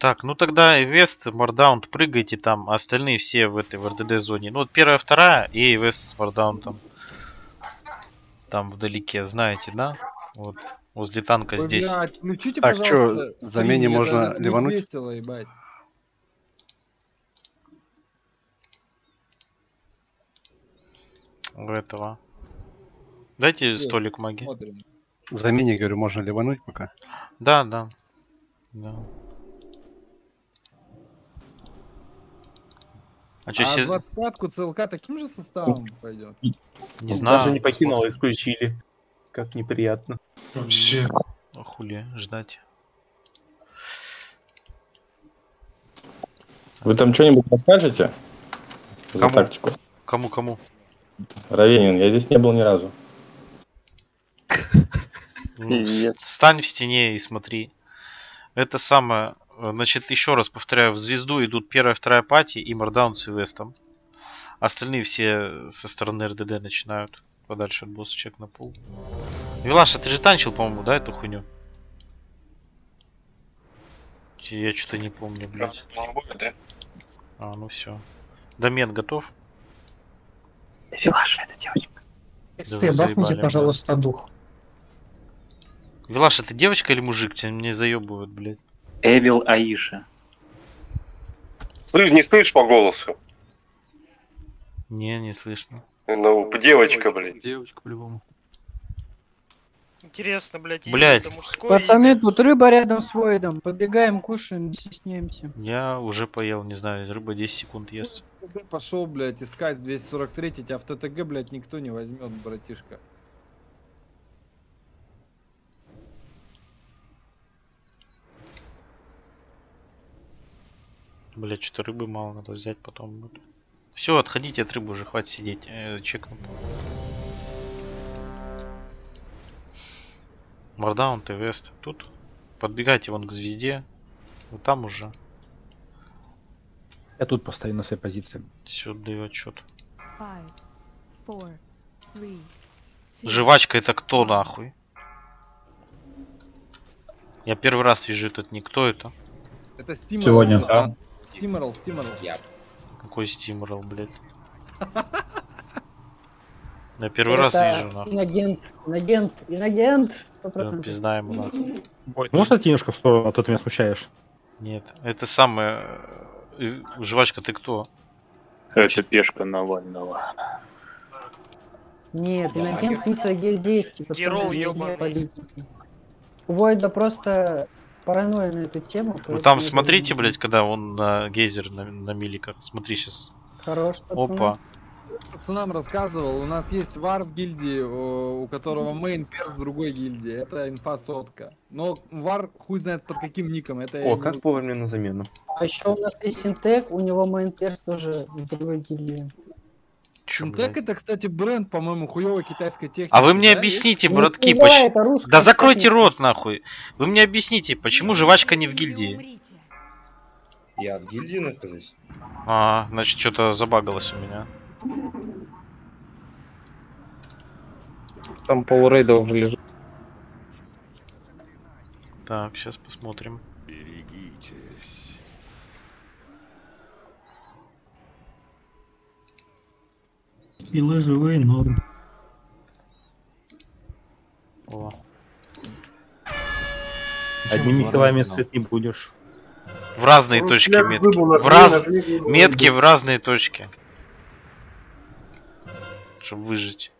Так, ну тогда Вест, Мардаунт, прыгайте там, а остальные все в этой в РДД зоне. Ну вот первая, вторая и Вест с Мардаунтом. Там вдалеке, знаете, да? Вот возле танка Ой, здесь. блядь, включите, Так, чё, пожалуйста, за стрим, это можно будет ливануть? весело, ебать. У этого. Дайте Есть. столик маги. Смотрим. За мини, говорю, можно ливануть пока. Да, да. Да. А чё, А се- 25-ку ЦЛК таким же составом пойдет? не Он знаю. Даже не покинул, исключили. Как неприятно. Вообще. А хули ждать. Вы там что-нибудь расскажете? За Кому? тактику. Кому, кому? Равенин, я здесь не был ни разу. Ну. Встань в стене и смотри. Это самое. Э, Значит, еще раз повторяю, в звезду идут первая, вторая пати и Мардаун с Вестом. Остальные все со стороны РДД начинают. Подальше от босса чек на пол. Вилаша, ты же танчил, по-моему, да, эту хуйню? Я что-то не помню, блядь. А, ну все. Домен готов? Вилаша, это девочка. Ты бахните, пожалуйста, дух. Вилаша, ты девочка или мужик? Тебя мне заебывают, блядь. Эвил Аиша. Слышь, не слышишь по голосу? Не, не слышно. Ну, девочка, блин. Девочка по-любому. Интересно, блядь, Блядь. это мужское Пацаны, имя? тут рыба рядом с Войдом. Подбегаем, кушаем, стесняемся. Я уже поел, не знаю, рыба 10 секунд ест. Пошел, блядь, искать 243 тебя в ТТГ, блядь, никто не возьмет, братишка. Блять, что-то рыбы мало, надо взять потом. Все, отходите от рыбы уже, хватит сидеть. Э, чекну. Мардаун, ты вест. Тут подбегайте вон к звезде. Вы там уже. Я тут постою на своей позиции. Все, даю отчет. Five, four, three, two, Жвачка это кто нахуй? Я первый раз вижу этот ник. Кто это? Это Стимерл. Сегодня, да. Стимерл, Стимерл. Какой стимрол, блядь? Я первый раз вижу, нахуй. Инагент, инагент, инагент. Сто процентов. пизда ему, нахуй. Можешь отойти немножко в сторону, а то ты меня смущаешь? Нет, это самое... э, Жвачка, ты кто? Это пешка Навального. Нет, инагент в смысле гильдейский, пацаны, не- политики. Войда просто паранойя на эту тему. Вы поэтому там смотрите, блядь, когда он на гейзер на, на миликах. Смотри сейчас. Хорош, пацаны. Опа. Пацанам рассказывал, у нас есть вар в гильдии, о, у которого main перс в другой гильдии. Это инфа сотка. Но вар хуй знает под каким ником. Это О, не как узнал. вовремя на замену. А еще у нас есть Синтек, у него main перс тоже в другой гильдии. Синтек блядь? это, кстати, бренд, по-моему, хуевой китайской техники. А вы мне да, объясните, Ну, братки, не знаю, поч- это русская Да закройте техника. рот, нахуй. Вы мне объясните, почему жвачка не в гильдии? Я в гильдии нахожусь. А, значит, что-то забагалось у меня. Там полурейдов лежит. Так, сейчас посмотрим. Хилы живые, норм. О. Одними хилами сыт не будешь. В разные точки метки. В раз... Метки в разные точки. Чтобы выжить.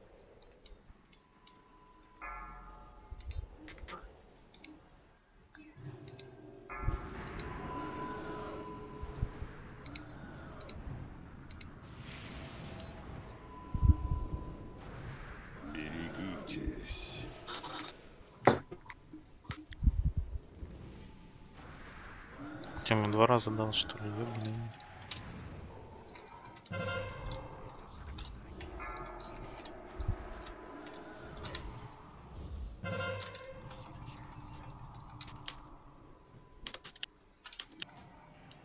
Тема два раза дал, что ли, ёбаный.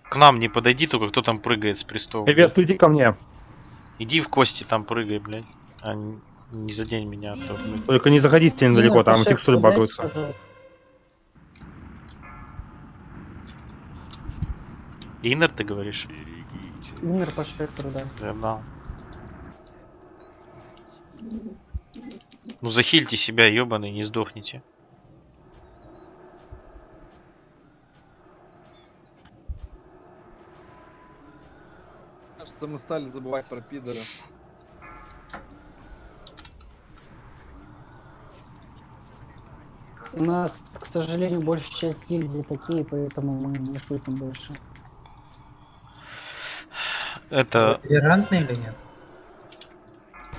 К нам не подойди, только кто там прыгает с престола. Эверт, иди ко мне. Иди в кости там прыгай, блядь. А не, не задень меня, а то, блядь. Только не заходи сильно далеко, там текстуры багаются. Иннер, ты говоришь? Иннер по шрекеру, да. Я знал. Ну захильте себя, ебаный, не сдохните. Кажется, мы стали забывать про пидора. У нас, к сожалению, большая часть гильдии такие, поэтому мы не шутим больше. Это... Толерантный или нет?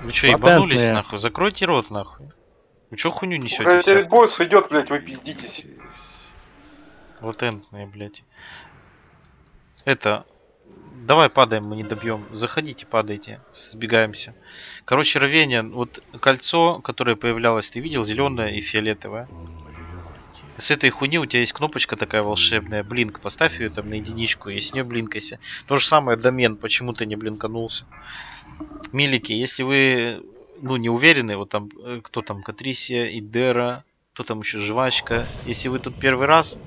Вы что, ебанулись Патентные. нахуй? Закройте рот нахуй. Вы чё хуйню несете? Блядь, босс идет, блядь, вы пиздитесь. Латентные, блядь. Это... Давай падаем, мы не добьем. Заходите, падайте. Сбегаемся. Короче, Равения, вот кольцо, которое появлялось, ты видел? Зеленое и фиолетовое. С этой хуйни у тебя есть кнопочка такая волшебная. Блинк. Поставь ее там на единичку. И с нее блинкайся. То же самое домен. Почему ты не блинканулся? Милики, если вы ну, не уверены, вот там, э, кто там, Катрисия, Идера, кто там еще, Жвачка. Если вы тут первый раз,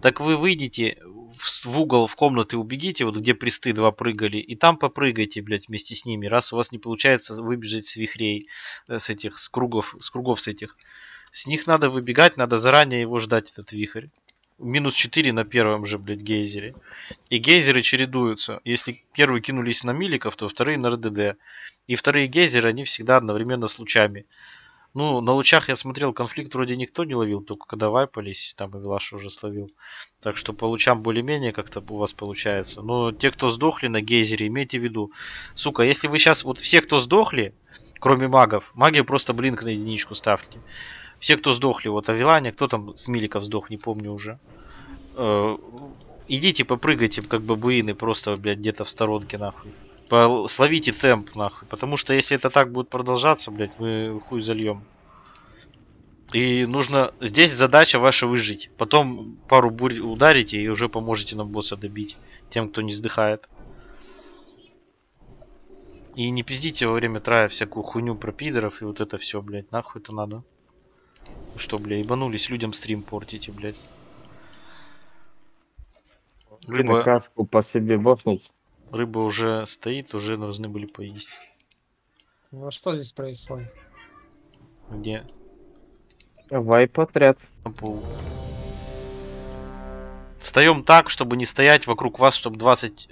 так вы выйдете в, в угол, в комнаты убегите, вот где присты два прыгали, и там попрыгайте, блядь, вместе с ними. Раз у вас не получается выбежать с вихрей, э, с этих, с кругов, с кругов с этих. С них надо выбегать, надо заранее его ждать, этот вихрь. Минус 4 на первом же, блядь, гейзере. И гейзеры чередуются. Если первые кинулись на миликов, то вторые на РДД. И вторые гейзеры, они всегда одновременно с лучами. Ну, на лучах я смотрел, конфликт вроде никто не ловил, только когда вайпались, там и Влаш уже словил. Так что по лучам более-менее как-то у вас получается. Но те, кто сдохли на гейзере, имейте в виду. Сука, если вы сейчас, вот все, кто сдохли, кроме магов, маги просто блинк на единичку ставьте. Все, кто сдохли, вот Авилане, кто там с Миликов сдох, не помню уже. Э, идите попрыгайте, как бабуины, просто, блядь, где-то в сторонке, нахуй. По- Словите темп, нахуй. Потому что если это так будет продолжаться, блядь, мы хуй зальем. И нужно... Здесь задача ваша выжить. Потом пару бурь ударите и уже поможете нам босса добить. Тем, кто не сдыхает. И не пиздите во время трая всякую хуйню про пидоров и вот это все, блядь. Нахуй это надо. Вы что, блядь, ебанулись людям стрим портите, блядь. Рыба, каску по себе боснуть. рыба уже стоит, уже должны были поесть. Ну что здесь происходит? Где? Вайп отряд. На пол. Встаем так, чтобы не стоять вокруг вас, чтобы 20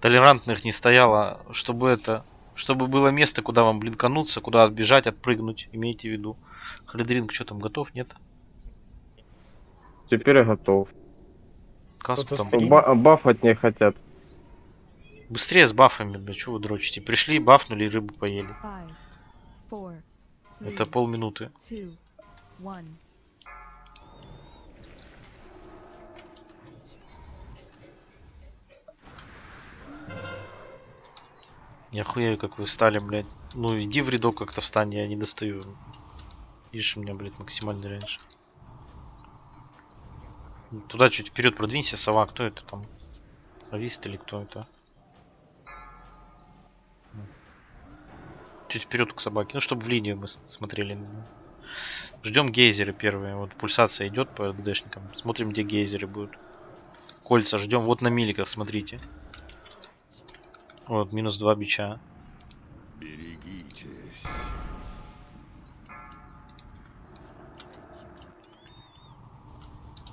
толерантных не стояло, чтобы это, чтобы было место, куда вам блинкануться, куда отбежать, отпрыгнуть, имейте в виду. Халидринг, что там, готов, нет? Теперь я готов. Каску там. Ба- бафать не хотят. Быстрее с бафами, бля, что вы дрочите? Пришли, бафнули и рыбу поели. Five, four, Это полминуты. two, one. Я хуяю, как вы встали, блядь. Ну иди в рядок как-то встань, я не достаю. Видишь, у меня, блядь, максимально раньше. Туда чуть вперед продвинься, сова. Кто это там? Авист или кто это? Чуть вперед к собаке. Ну, чтобы в линию мы смотрели. Ждем гейзеры первые. Вот пульсация идет по РДшникам. Смотрим, где гейзеры будут. Кольца ждем. Вот на миликах, смотрите. Вот, минус два бича. Берегитесь.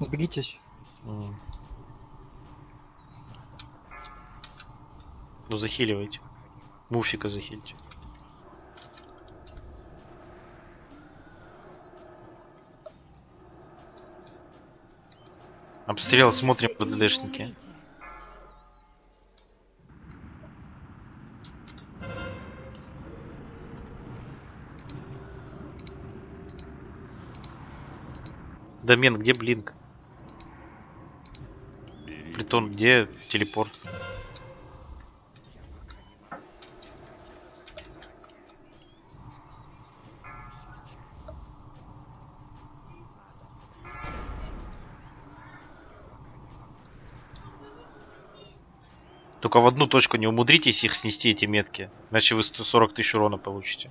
Сбегитесь. М. Ну захиливайте. Муфика захильте. Обстрел смотрим по ДДшники. Домен, где блинк? Притон, где телепорт? Только в одну точку не умудритесь их снести, эти метки. Иначе вы 140 тысяч урона получите.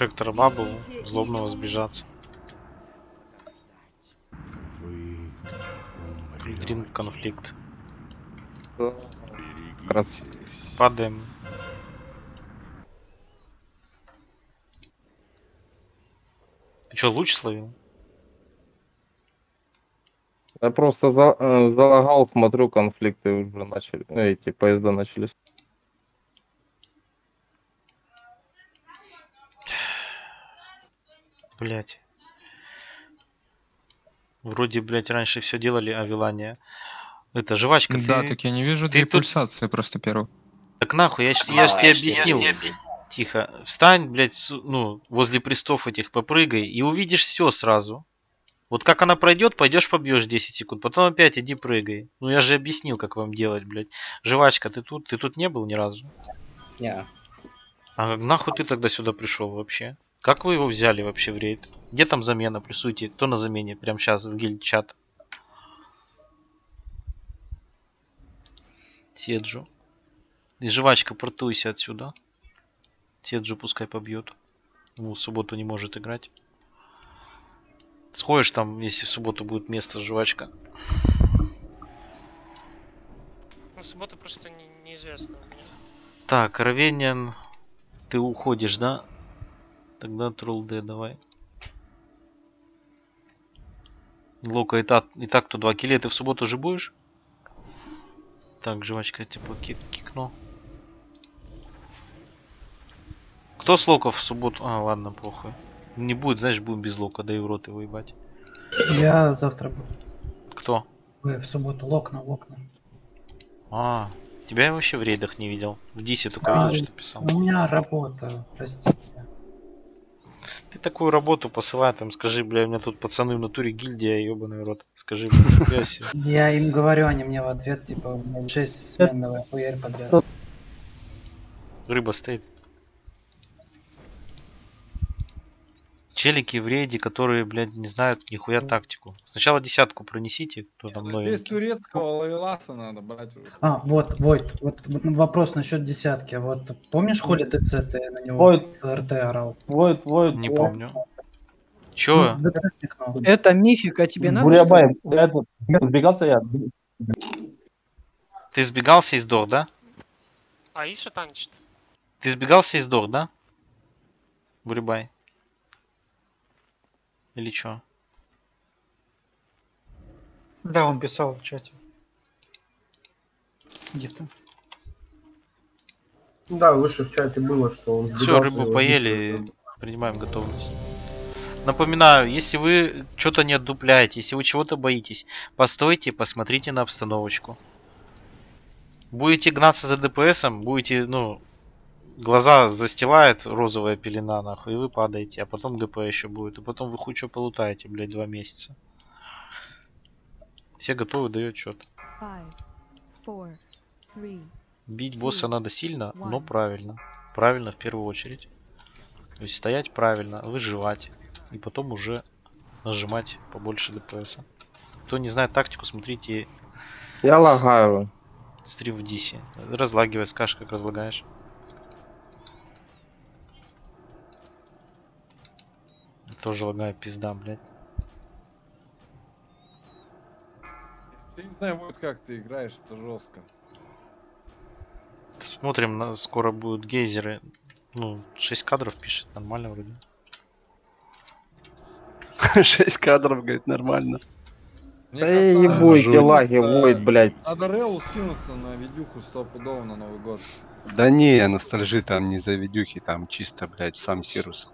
Ну, с Шектора бабу злобного сбежаться. Дрин конфликт. Раз Падаем. Ты что, луч словил? Я просто за- э, залагал, смотрю, конфликты уже начали. э, Эти поезда начались. Блять. Вроде, блять, раньше все делали, а Вилания. Это жвачка. Да, ты- так я не вижу ты две тут- пульсации просто первую. Так нахуй, я, ж- я ж тебе объяснил. Тихо. Встань, блядь, ну, возле престов этих попрыгай и увидишь все сразу. Вот как она пройдет, пойдешь побьешь 10 секунд, потом опять иди прыгай. Ну я же объяснил, как вам делать, блядь. Жвачка, ты тут? Ты тут не был ни разу? Не. А нахуй ты тогда сюда пришел вообще? Как вы его взяли вообще в рейд? Где там замена? Плюсуйте. Кто на замене? Прям сейчас в гильд чат. Седжу. И жвачка, портуйся отсюда. Седжу пускай побьет. Ну, в субботу не может играть. Сходишь там, если в субботу будет место жвачка. Ну, суббота просто не- неизвестно. Так, Равениан, ты уходишь, да? Тогда Тролл Д давай. Лока и так, и так то два килля. Ты в субботу же будешь? Так, жвачка, типа кик, кикну. Кто с локов в субботу? А, ладно, похуй. Не будет, знаешь, будем без лока, да и в рот его ебать. Я завтра буду. Кто? Ой, в субботу. Локна, локна. А, тебя я вообще в рейдах не видел. В Дисе только А, видел, что писал. У меня работа, простите. Ты такую работу посылай, там скажи, бля, у меня тут пацаны в натуре гильдия, ебаный рот. Скажи, бля. Я им говорю, они мне в ответ, типа, у меня 6 смен давай, хуярь подряд. Рыба стоит. Челики в рейде, которые, блядь, не знают нихуя тактику. Сначала десятку пронесите, кто там Здесь новенький. турецкого лавеласа надо брать уже. А, вот, Войт, вот, вот вопрос насчет десятки. Вот помнишь, Холи ТЦ ты на него Войт. РТ орал? Войт, Войт. Не помню. Чё? Ну. Это мифик, а тебе надо? Бурябай, это, сбегался я. Ты сбегался и сдох, да? Аиша танчит. Ты сбегался и сдох, да? Бурибай. Или чё? Да, он писал в чате. Где-то. Да, выше в чате было, что он Все, рыбу поели, принимаем готовность. Напоминаю, если вы что-то не отдупляете, если вы чего-то боитесь, постойте, посмотрите на обстановочку. Будете гнаться за ДПСом, будете, ну, глаза застилает розовая пелена, нахуй, и вы падаете, а потом ГП еще будет, и потом вы хуй что полутаете, блядь, два месяца. Все готовы, даю отчет. Five, four, three, Бить босса надо сильно, но правильно. Правильно в первую очередь. То есть стоять правильно, выживать. И потом уже нажимать побольше ДПС. Кто не знает тактику, смотрите Я лагаю. стрим в Дисе. Разлагивай, скажешь, как разлагаешь. Тоже лагаю, пизда, блядь. Я не знаю, вот как ты играешь, это жестко. Смотрим, на, скоро будут гейзеры. Ну, 6 кадров пишет, нормально вроде. 6 кадров, говорит, нормально. Мне Да кажется, и ебуйте жуть. лаги, Войт, блядь. Надо Релу скинуться на видюху стопудово на Новый год. Да не, ностальжи там не за видюхи, там чисто, блядь, сам Сирус.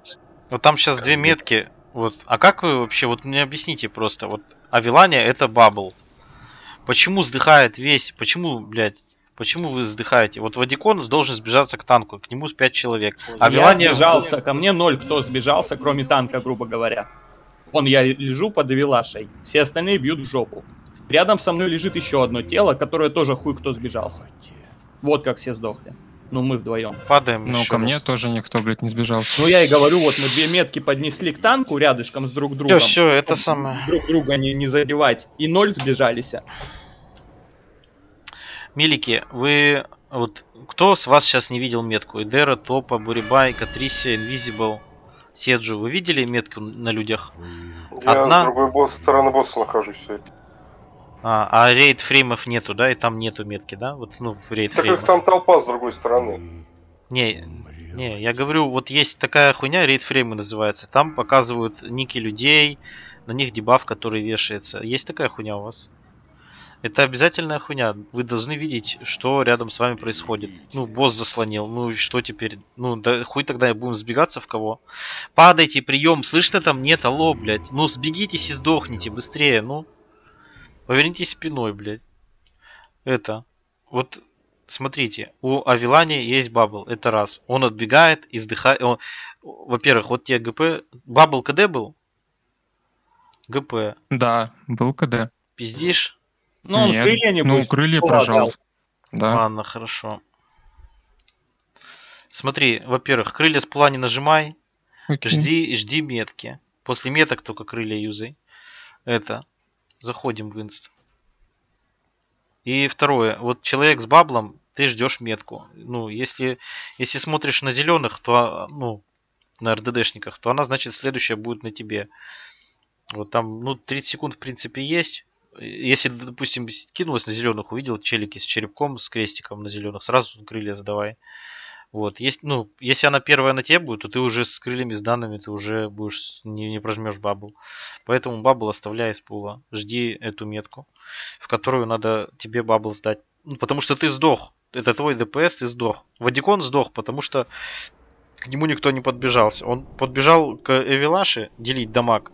Вот там сейчас две метки. Вот. А как вы вообще, вот мне объясните просто, вот Авилания это бабл. Почему сдыхает весь, почему, блядь, почему вы сдыхаете? Вот Вадикон должен сбежаться к танку, к нему с 5 человек. А Я Вилания... сбежался, ко мне ноль кто сбежался, кроме танка, грубо говоря. Вон я лежу под Авилашей, все остальные бьют в жопу. Рядом со мной лежит еще одно тело, которое тоже хуй кто сбежался. Вот как все сдохли. Ну, мы вдвоем. Падаем Ну, ко мне тоже никто, блядь, не сбежался. Ну, я и говорю, вот мы две метки поднесли к танку рядышком с друг другом. Всё, всё, это самое. Друг друга не, не задевать. И ноль сбежались. Милики, вы Вот кто с вас сейчас не видел метку? Идера, Топа, Бурибай, Катрисия, Инвизибл, Седжу. Вы видели метку на людях? Я Одна? с другой босс, стороны босса нахожусь все. А, а рейд фреймов нету, да? И там нету метки, да? Вот, ну, в рейд Так как там толпа с другой стороны. Не, не, я говорю, вот есть такая хуйня, рейд фреймы называется. Там показывают ники людей, на них дебаф, который вешается. Есть такая хуйня у вас? Это обязательная хуйня. Вы должны видеть, что рядом с вами происходит. Ну, босс заслонил. Ну и что теперь? Ну, да хуй тогда будем сбегаться в кого? Падайте, прием. Слышно там? Нет, алло, блядь. Ну, сбегитесь и сдохните быстрее, ну. Повернитесь спиной, блядь. Это. Вот смотрите, у Авилани есть bubble, это раз. Он отбегает, издыхает. Он... Во-первых, вот тебе ГП. Bubble КД был? ГП. Да, был КД. Пиздишь? Ну, он Нет, крылья, Ну, небось, крылья прожал. Да. Ладно, хорошо. Смотри, во-первых, крылья с пула не нажимай. Окей. Жди, жди метки. После меток только крылья юзай. Это. Заходим в инст. И второе. Вот человек с баблом, ты ждешь метку. Ну, если, если смотришь на зеленых, то, а, ну, на РДДшниках, то она, значит, следующая будет на тебе. Вот там, ну, 30 секунд, в принципе, есть. Если, допустим, кинулась на зеленых, увидел челики с черепком, с крестиком на зеленых, сразу крылья задавай. Вот, есть, ну, если она первая на тебе будет, то ты уже с крыльями, с данными, ты уже будешь, не, не прожмешь bubble. Поэтому bubble оставляй из пула. Жди эту метку, в которую надо тебе bubble сдать. Ну, потому что ты сдох. Это твой DPS, ты сдох. Вадикон сдох, потому что к нему никто не подбежался. Он подбежал к Эвилаше делить дамаг.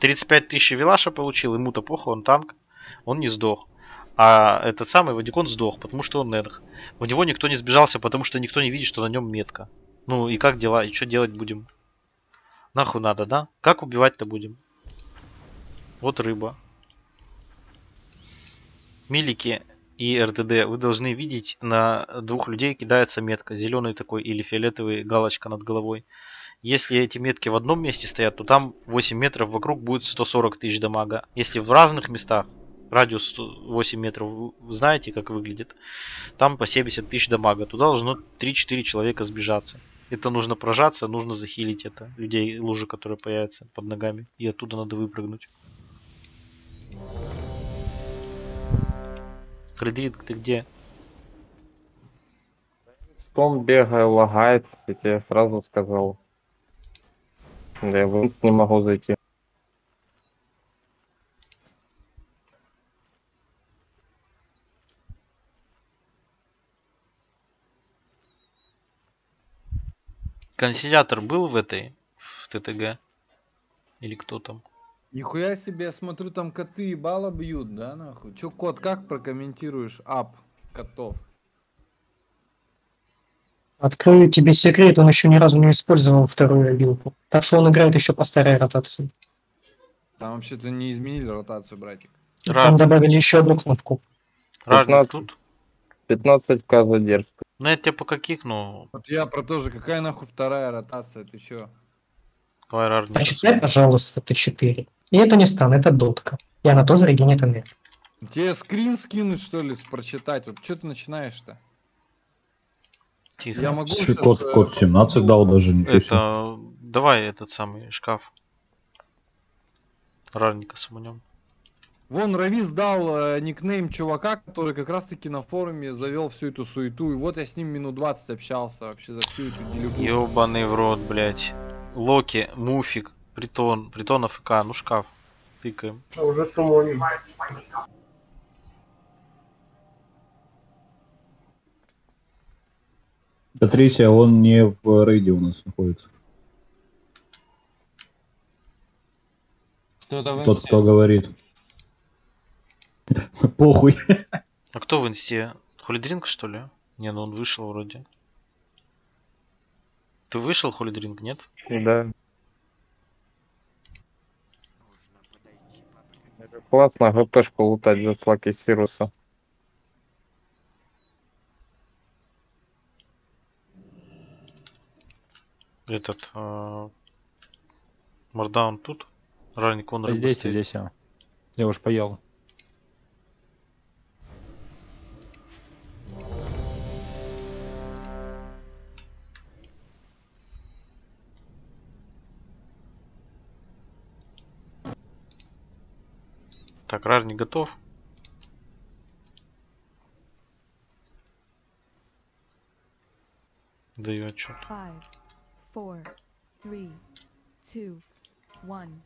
35 тысяч Эвилаша получил, ему-то похуй, он танк. Он не сдох. А этот самый Вадикон сдох, потому что он нерх. У него никто не сбежался, потому что никто не видит, что на нем метка. Ну и как дела? И что делать будем? Нахуй надо, да? Как убивать-то будем? Вот рыба. Милики и РТД, вы должны видеть, на двух людей кидается метка. Зеленый такой или фиолетовый галочка над головой. Если эти метки в одном месте стоят, то там 8 метров вокруг будет 140 тысяч дамага. Если в разных местах, радиус 100 8 метров, вы знаете, как выглядит, там по 70 тысяч дамага. Туда должно 3-4 человека сбежаться. Это нужно прожаться, нужно захилить это. Людей, лужи, которые появятся под ногами. И оттуда надо выпрыгнуть. Фредерик, ты где? Том бегаю, лагает, я тебе сразу сказал. Да я в не могу зайти. Консилятор был в этой, в ТТГ? Или кто там? Нихуя себе, я смотрю, там коты и бала бьют, да, нахуй? Чё, кот, как прокомментируешь ап котов? Открою тебе секрет, он еще ни разу не использовал вторую вилку. Так что он играет еще по старой ротации. Там вообще-то не изменили ротацию, братик. Там добавили еще одну кнопку. Рарник тут? 15к задержка. Ну я тебя пока кикну. Вот я про то же, какая нахуй вторая ротация, ты чё? Рарник. Прочитай, пожалуйста, Т4. И это не стан, это дотка. И она тоже регенит энергию. Тебе скрин скинуть, что ли, прочитать? Вот что ты начинаешь-то? Тихо. Я могу Чё, щас, код, э, код 17 дал даже, ничего себе. Это... Давай этот самый шкаф. Рарника суманем. Вон Равис дал э, никнейм чувака, который как раз таки на форуме завел всю эту суету. И вот я с ним минут 20 общался вообще за всю эту делегу. Ёбаный в рот, блять. Локи, Муфик, Притон, Притон АФК, ну шкаф. Тыкаем. А уже сумоним. Патрисия, он не в рейде у нас находится. Кто-то Тот, кто говорит. Похуй. А кто в инсте? Холидринг, что ли? Не, ну он вышел вроде. Ты вышел, Холидринг, нет? Да. Классно ГПшку лутать за слаки Сируса. Этот... э, Мардаун тут? Рарник, он здесь, здесь, а. Я уж поел. Так, Рар не готов. Даю отчет. Five, four, three, two, one.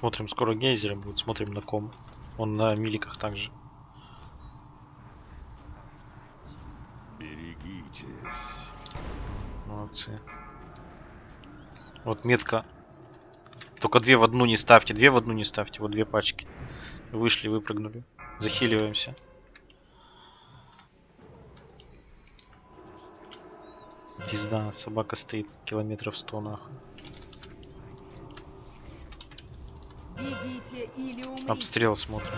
Смотрим, скоро гейзеры будут. Смотрим на ком. Он на миликах также. Берегитесь. Молодцы. Вот метка. Только две в одну не ставьте, две в одну не ставьте. Вот две пачки. Вышли, выпрыгнули. Захиливаемся. Пизда, собака стоит километров сто нахуй. Бегите или. Обстрел смотрим.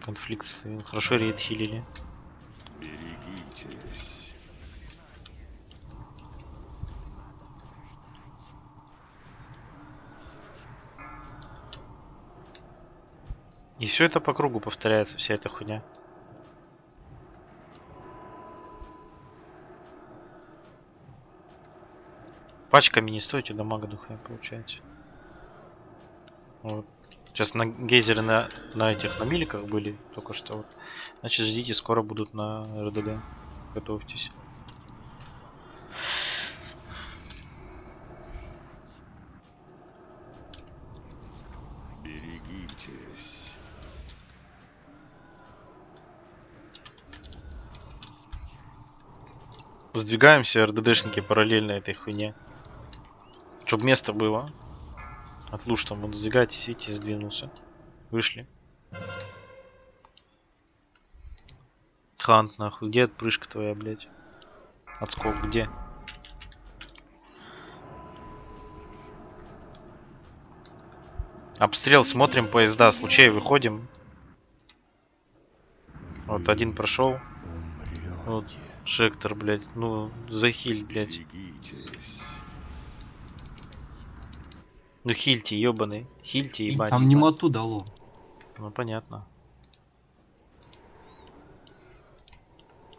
Конфликт. Хорошо рейд хилили. Берегитесь. И все это по кругу повторяется, вся эта хуйня. Пачками не стойте, дамага духая получается. Вот. Сейчас на гейзеры на, на этих на миликах были только что вот. Значит ждите, скоро будут на РДД. Готовьтесь. Берегитесь. Сдвигаемся, РДДшники, параллельно этой хуйне. Чтоб место было. От луж там вот сдвигайтесь, видите, сдвинулся. Вышли. Хант, нахуй, где отпрыжка твоя, блядь? Отскок, где? Обстрел, смотрим поезда, случай выходим. Вот один прошел. Вот, Шектор, блядь, ну, захиль, блядь. Берегитесь. Ну хильте, ебаный. Хильте, ебать. Там немоту дало. Ну понятно.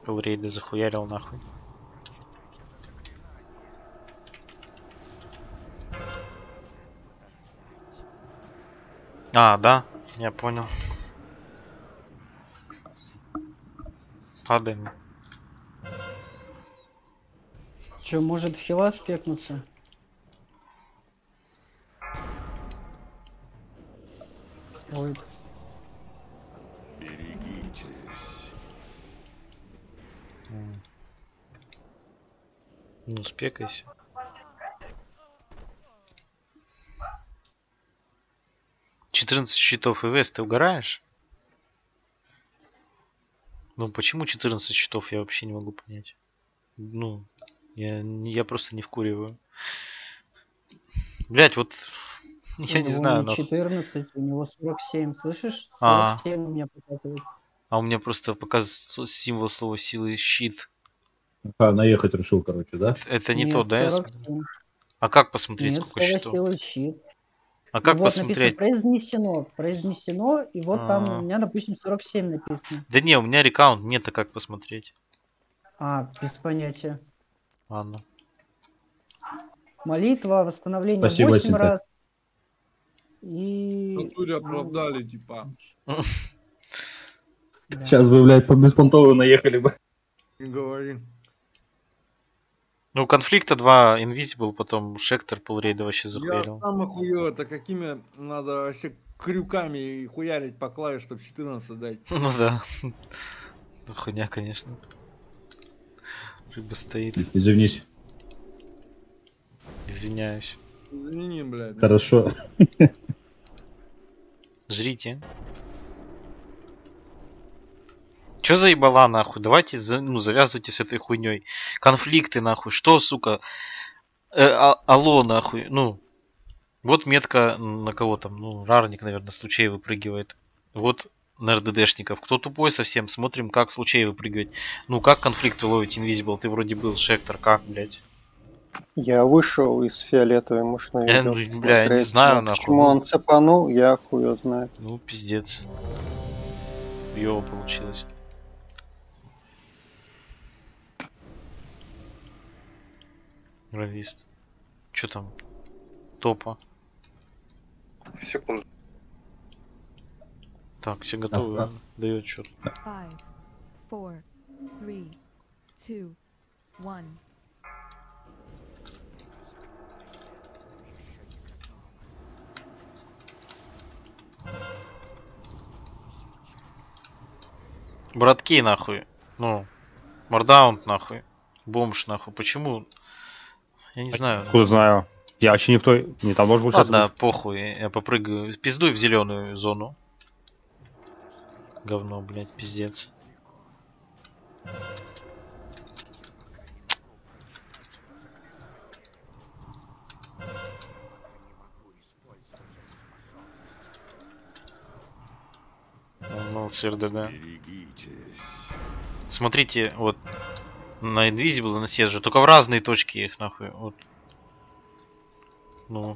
Полрейда захуярил нахуй. А, да, я понял. Падаем. Че, может в хила спекнуться? Ой, Берегитесь. Ну, спекайся. Четырнадцать щитов и вест, ты угораешь? Ну, почему 14 щитов, я вообще не могу понять. Ну, я, я просто не вкуриваю. Блять, вот я не знаю, но... 14, у него 47, слышишь? А. 47 у меня показывает. А у меня просто показывает символ слова силы щит. А, наехать решил, короче, да? Это не Нет, то, да? я смотрю? 47. А как посмотреть, Нет, сколько щитов? силы щит. А как вот посмотреть? написано произнесено, произнесено, и вот там А. у меня, допустим, 47 написано. Да не, у меня рекаунт нет, а как посмотреть? А, без понятия. Ладно. Молитва, восстановление Спасибо, 8 Синта. раз. И... В натуре оправдали, типа. Сейчас бы, блядь, по беспонтовую наехали бы. Не говори. Ну, конфликта 2 Invisible, потом Шектор полрейда вообще Я захуярил. сам охуел, это какими надо вообще крюками хуярить по клавиш, чтобы 14 дать. Ну да. Ну, хуйня, конечно. Рыба стоит. Извинись. Извиняюсь. Извини, блядь. Хорошо. Жрите. Чё за ебала нахуй? Давайте за- ну, завязывайте с этой хуйней. Конфликты нахуй. Что, сука? Э, а- алло нахуй. Ну. Вот метка на кого там. Ну, рарник, наверное, с лучей выпрыгивает. Вот на РДДшников. Кто тупой совсем? Смотрим, как с лучей выпрыгивать. Ну, как конфликты ловить Invisible? Ты вроде был Шектор, как, блядь? Я вышел из фиолетовой мышной. Я, ну, бля, я не знаю, нахуй. Почему он цепанул, я хуй его знает. Ну, пиздец. Ёва получилось. Бравист. Чё там? Топа. Секунду. Так, все готовы? Ага. Дает счет. Five, four, three, two, one. Братки, нахуй. Ну, мордаунт, нахуй. Бомж, нахуй. Почему? Я не знаю. Откуда знаю? Я вообще не в той... Не там был сейчас Ладно, быть. похуй, я попрыгаю. Пиздуй в зеленую зону. Говно, блядь, пиздец. Молодцы, РДД. Смотрите, вот на Invisible и на же, только в разные точки их нахуй. Вот. Ну.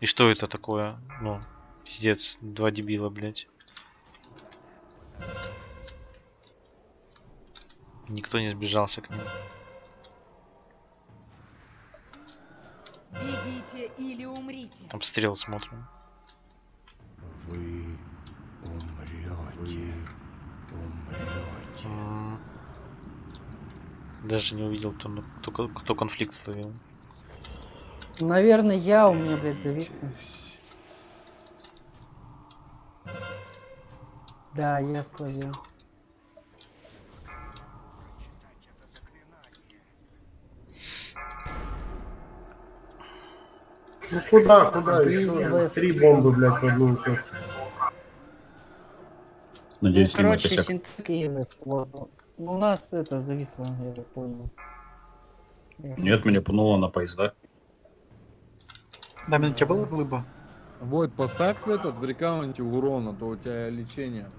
И что это такое? Ну, пиздец, два дебила, блядь. Никто не сбежался к ним. Бегите или умрите. Обстрел смотрим. Вы. Вы умрете. Даже не увидел, кто, на- кто, кто конфликт словил. Наверное, я у меня, блядь, зависло. Да, я словил. Ну куда, куда еще? Три бомбы, блядь, в одну точку. Надеюсь, ну, не мой короче, косяк. синтек и Вест, вот. Ну, У нас это зависло, я так понял. Нет, меня пнуло на поезда. Да, у тебя была глыба? Войд, поставь в этот в рекаунте урона, то у тебя лечение.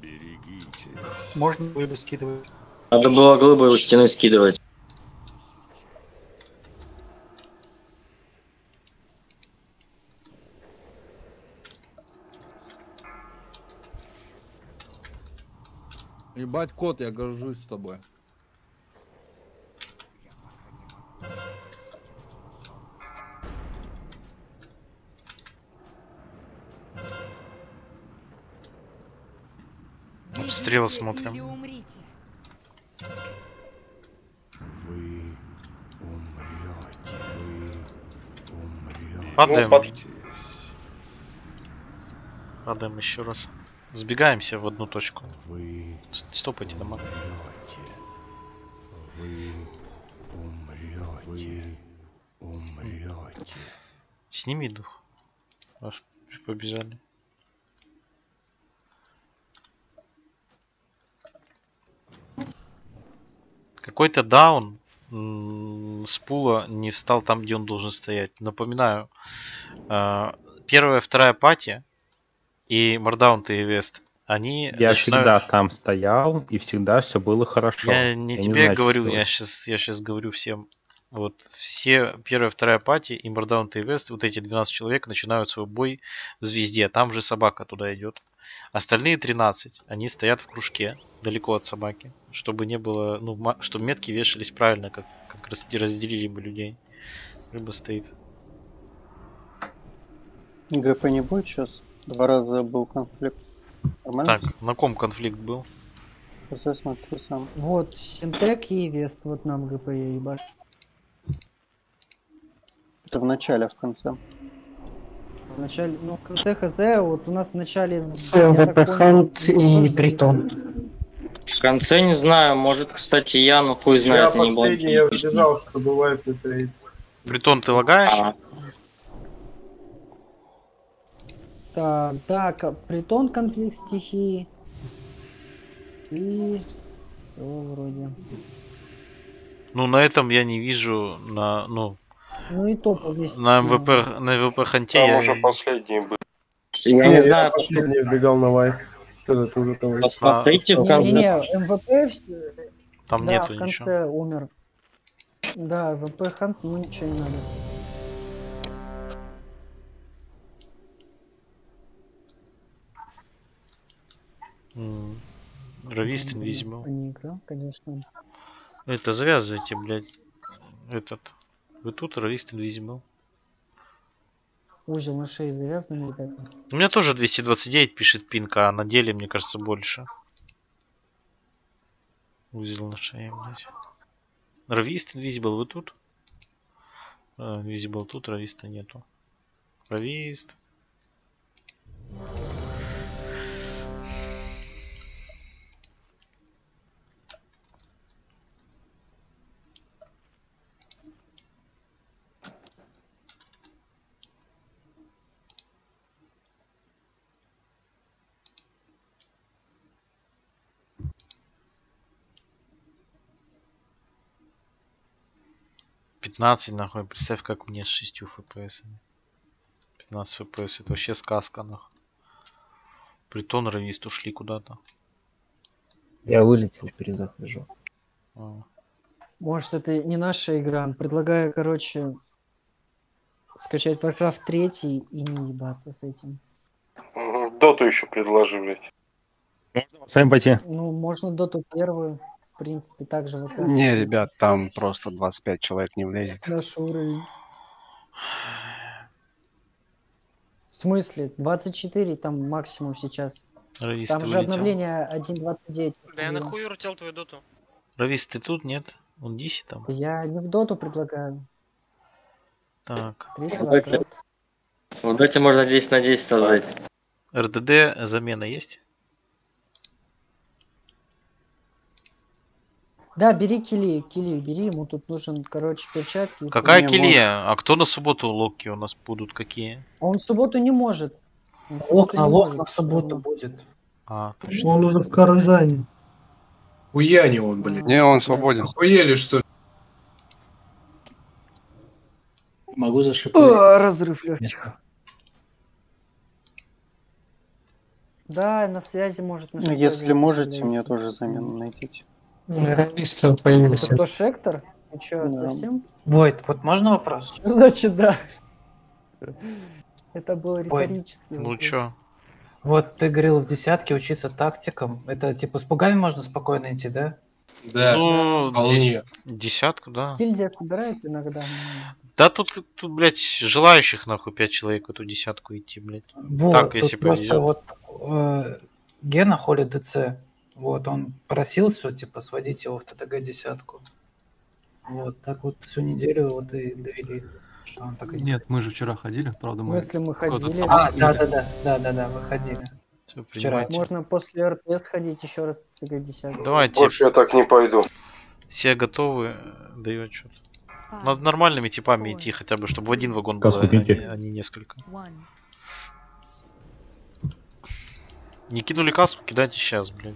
Берегитесь. Можно глыбу скидывать. Надо было глыбы у стены скидывать. Ебать, кот, я горжусь с тобой. Обстрел Бегите смотрим. Или умрите. Вы умрете. Вы умрете. Падаем. Берегитесь. Падаем еще раз. Сбегаемся в одну точку. Вы Стопайте дома. Вы умрете. Вы умрете. Сними дух. Аж побежали. Какой-то даун с пула не встал там, где он должен стоять. Напоминаю, э, первая, вторая пати и Мардаунт и Вест, они Я начинают- всегда там стоял, и всегда все было хорошо. Я не тебе знаю, говорю, что я сейчас, я сейчас говорю всем. Вот все первая, вторая пати и Мардаунт и Вест, вот эти 12 человек начинают свой бой в звезде. Там же собака туда идет. Остальные 13, они стоят в кружке, далеко от собаки, чтобы не было, ну, чтобы метки вешались правильно, как, как раз- разделили бы людей. Рыба стоит. ГП не будет сейчас? Два раза был конфликт. Нормально? Так, на ком конфликт был? Сейчас я смотрю сам. Вот, Синтек и Вест, вот нам ГП ебать. Это в начале, а в конце. В начале, ну, в конце ХЗ, вот у нас в начале... С я так ВП понял, Хант и тоже Притон. В конце не знаю, может, кстати, я, ну хуй Я знает, я не был. последний, я убежал, что бывает это. Притон, ты лагаешь? А, Так, да, ко- притон конфликт стихии. И... всё вроде. Ну, на этом я не вижу, на, ну, Ну и топ вместе. на МВП, на МВП ханте Там я... уже последний был. Я не знаю, последний вбегал на лайк. Что ты уже там? посмотрите в Не-не-не, конце. МВП всё- Там да, нету в конце умер. Да, МВП Хант, ну ничего не надо. М, Равист Invisible. Не играл, конечно. Это завязывайте, блядь. Этот. Вы тут, Равист Invisible. Узел на шее завязан, ребята. У меня тоже 229 пишет пинка, а на деле, мне кажется, больше. Узел на шее, блядь. Равист Invisible, вы тут? А, Invisible тут, Рависта нету. Равист. Пятнадцать нахуй, представь, как мне с 6 FPS. 15 FPS, это вообще сказка, нахуй. Притон равист ушли куда-то. Я вылетел, перезахожу. А. Может, это не наша игра. Предлагаю, короче, скачать Warcraft 3 и не ебаться с этим. Доту еще предложи, блядь. Сами пойти. Ну, можно доту первую. В принципе, так же вот. Не, ребят, там просто 25 человек не влезет. Наш уровень. В смысле? 24 там максимум сейчас. Равист, Там ты же обновление 1.29. Да я нахуй уртел твою доту. Равист, ты тут, нет? Он Диси там? Я не в доту предлагаю. Так. Доте можно 10 на 10 создать. РДД замена есть? Да, бери кили, кили, бери, ему тут нужен, короче, перчатки. Какая килия? А кто на субботу локки у нас будут? Какие? Он в субботу не может. Он в субботу Окна, не окна может в субботу будет. А, точно. Он уже в Каражане. Уяни он, блядь. Не, он свободен. Охуели, что ли? Могу зашипать. А, разрыв легких. Да, на связи может Если можете, мне тоже замену найдите. Рависта появился. Кто Шектор? Ты чё, Да. совсем? Войт, вот можно вопрос? Что значит да? Это был Ой. риторический Ну чё? Вот ты говорил в десятке учиться тактикам. Это типа с пугами можно спокойно идти, да? Да, ну, вполне. десятку, да. Гильдия собирает иногда. Да тут, тут, блядь, желающих нахуй пять человек в эту десятку идти, блядь. Вот, так, если просто повезет. вот э, Гена Холи ДЦ, вот, он просил все, типа, сводить его в ТТГ десятку. Вот, так вот всю неделю вот и довели, что он так и Нет, мы же вчера ходили, правда, мы... Если мы ходили- сам А, ходили. да, да, да, да, да, да, выходили. Всё, Вчера. Можно после РТС ходить еще раз в ТГ 10. Давайте. Больше я так не пойду. Все готовы, э, даю отчет. Надо нормальными типами идти, хотя бы, чтобы в один вагон было, Каску а не, а не несколько. Не кинули каску, кидайте сейчас, блядь.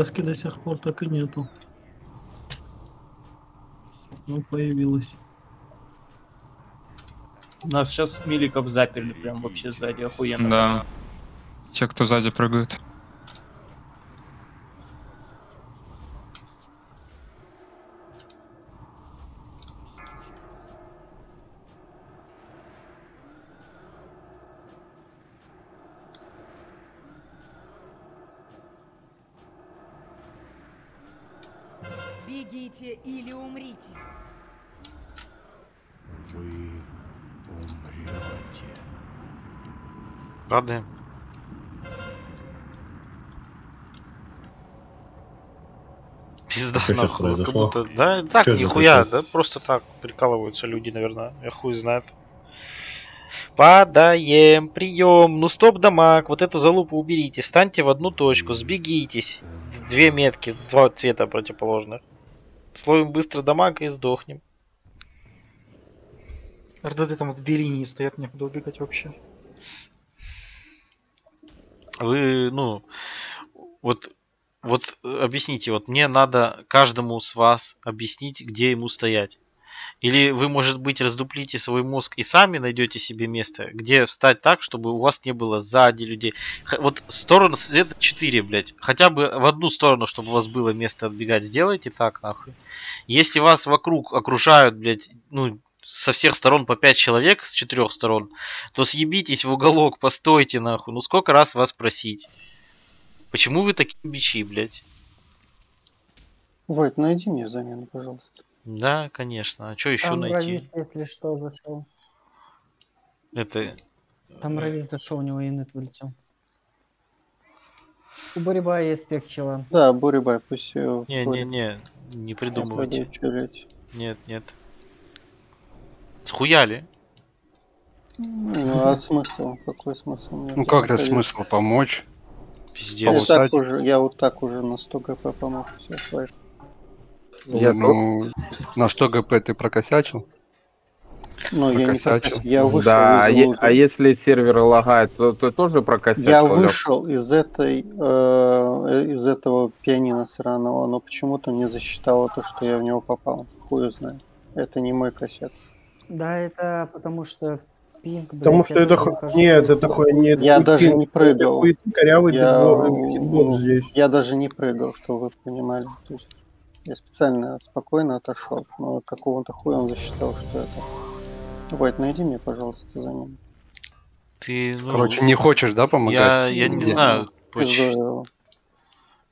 Каски до сих пор так и нету. Ну, появилась. Нас сейчас миликов заперли прям вообще сзади, охуенно. Да. Те, кто сзади прыгают. Бегите или умрите. Вы умрете. Падаем. Пизда, Что сейчас нахуй, как произошло? будто... Да, так, Чё нихуя, да, просто так прикалываются люди, наверное, я хуй знает. Падаем, прием, ну стоп, дамаг, вот эту залупу уберите, встаньте в одну точку, сбегитесь. Две метки, два цвета противоположных. Словим быстро дамаг и сдохнем. РДД там в две линии стоят, некуда убегать вообще. Вы, ну, вот, вот э, объясните, вот мне надо каждому с вас объяснить, где ему стоять. Или вы, может быть, раздуплите свой мозг и сами найдете себе место, где встать так, чтобы у вас не было сзади людей. Вот сторону света 4, блядь. Хотя бы в одну сторону, чтобы у вас было место отбегать. Сделайте так, нахуй. Если вас вокруг окружают, блядь, ну, со всех сторон по 5 человек, с четырех сторон, то съебитесь в уголок, постойте, нахуй. Ну сколько раз вас просить? Почему вы такие бичи, блядь? Войт, найди мне замену, пожалуйста. Да, конечно. А что еще Там найти? Равис, если что, зашел. Это Там Равис зашел, у него инет вылетел. У Бориба есть спекчела. Да, Бурибай, пусть ее Не-не-не, не придумывайте. Нет, нет. Схуяли? Ну, а смысл? Какой смысл? Ну как-то смысл помочь. Я Пиздец. так уже, я вот так уже на 100 гп помог. Все. Я ну, на 100 ГП ты прокосячил? Ну, я не Прокосячил. прокос- я вышел Да, а из е- лужи. а если сервер лагает, то ты тоже прокосячил? Я вышел из этой, э, из этого пианино сраного, но почему-то мне засчитало то, что я в него попал. Хуй знает. Это не мой косяк. Да, это потому что пинг, блядь, Потому что это тоже ху-. Нет, это хуй не Я не даже пинг, не прыгал. хуй- корявый Я, ну, здесь. я даже не прыгал, чтобы вы понимали. То есть я специально спокойно отошел, но какого-то хуя он засчитал, что это. Войт, найди мне, пожалуйста, замену. Ты, ну, Короче, не хочешь, да, помогать? Я, я не Не, знаю, поч- здорово.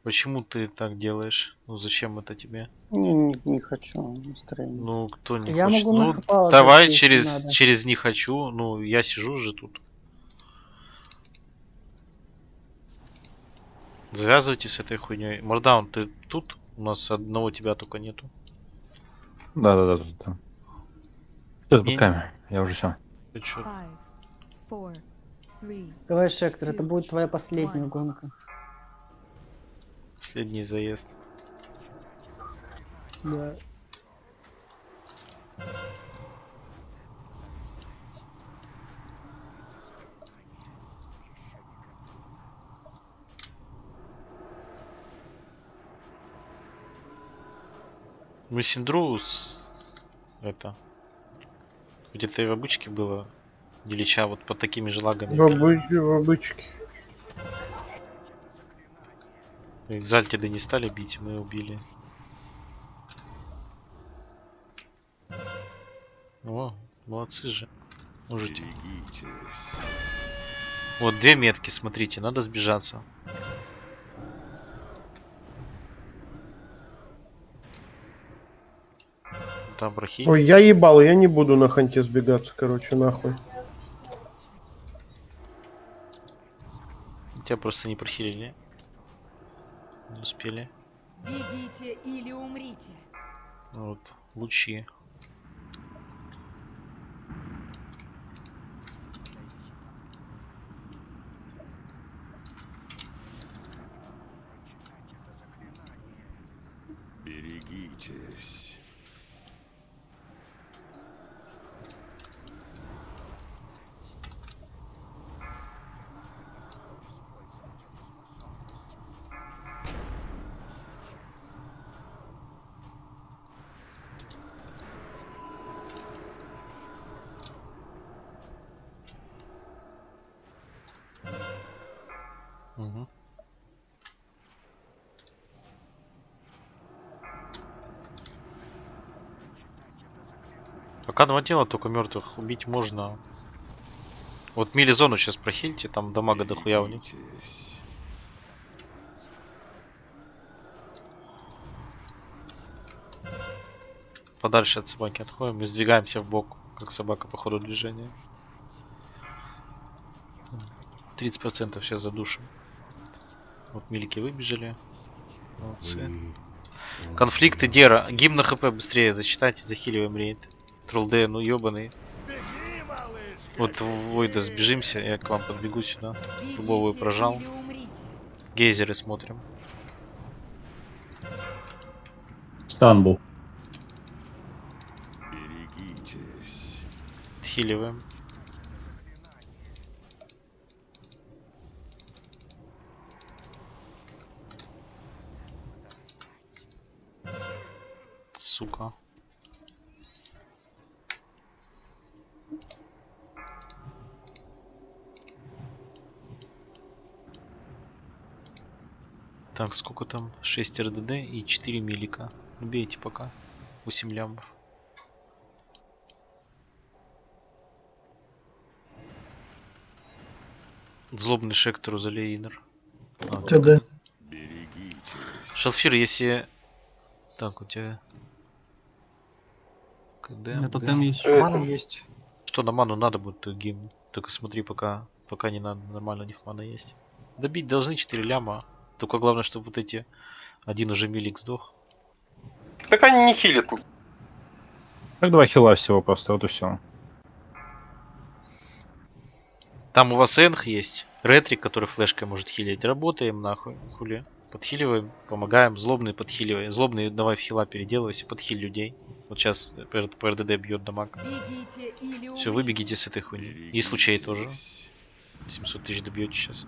Почему ты так делаешь. Ну зачем это тебе? Не, не, не хочу настроения. Ну, кто не Я хочет. могу Ну, нахапала давай через, надо. через не хочу. Ну, я сижу же тут. Завязывайте с этой хуйней. Мордаун, ты тут? У нас одного тебя только нету. Да, да, да, да. Все, Не- запускаем. Я уже все. Ты чё? Давай, Шектор, это будет твоя последняя гонка. Последний заезд. Да. Мы Синдру с... Это... Где-то и в обычке было. Дилича вот под такими же лагами. В, обыч- в обычке. Экзальтиды не стали бить, мы убили. О, молодцы же. Можете. Вот две метки, смотрите, надо сбежаться. Там брахи. Ой, я ебал, я не буду на ханте сбегаться, короче, нахуй. Тебя просто не прохилили. Не успели. Бегите или умрите. Вот, лучи. Берегитесь. Пока два тела, только мертвых убить можно. Вот мили-зону сейчас прохильте, там дамага дохуя у них. Подальше от собаки отходим и сдвигаемся в бок, как собака по ходу движения. 30% сейчас задушим. Вот милики выбежали. Молодцы. Конфликты Дера. Гимн на хп быстрее зачитайте, захиливаем рейд. Тролл ну ебаный. Вот в Войда сбежимся, я к вам подбегу сюда. Дубовую прожал. Гейзеры смотрим. Стан был. Берегитесь. Отхиливаем. Сука. Так, сколько там? 6 РДД и 4 милика. Бейте пока. 8 лямбов. Злобный шектору залейнер. А, ТД. Шалфир, если... Так, у тебя... Меня МГ. тотем есть. Э, Мана есть. Что на ману надо будет, то гимн. Только смотри, пока, пока не надо, нормально у них мана есть. Добить должны 4 ляма. Только главное, чтобы вот эти... Один уже милик сдох. Так они не хилят. Так два хила всего просто, вот и все. Там у вас энх есть. Ретрик, который флешкой может хилить. Работаем нахуй. Хули. Подхиливаем, помогаем. Злобный подхиливай. Злобный давай в хила переделывайся, подхиль людей. Вот сейчас по РДД бьет дамаг. Все, выбегите с этой хуйни. И с лучей тоже. 700 тысяч добьете сейчас.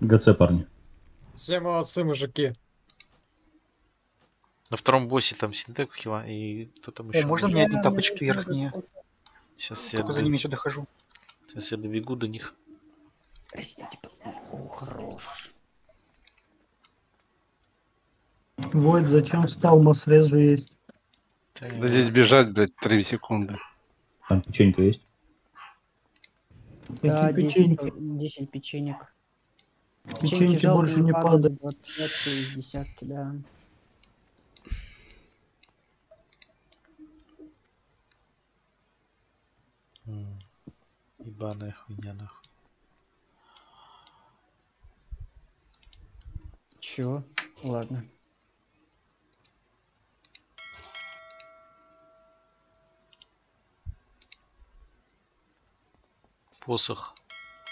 ГЦ, парни. Все молодцы, мужики. На втором боссе там синтек хила и кто там О, еще? можно мне одни тапочки верхние? Сейчас я, Только за ними еще дохожу. сейчас я добегу до них. Простите, пацаны. О, хорош. Войд, зачем встал? Масрез же есть. Да здесь бежать, блядь, 3 секунды. Там печенька есть? Да, Какие 10, печеньки? 10 печенек. Печеньки жалкие больше не падают. 25 из десятки, да. Ебаная хуйня нахуй. Чё? Ладно. Посох.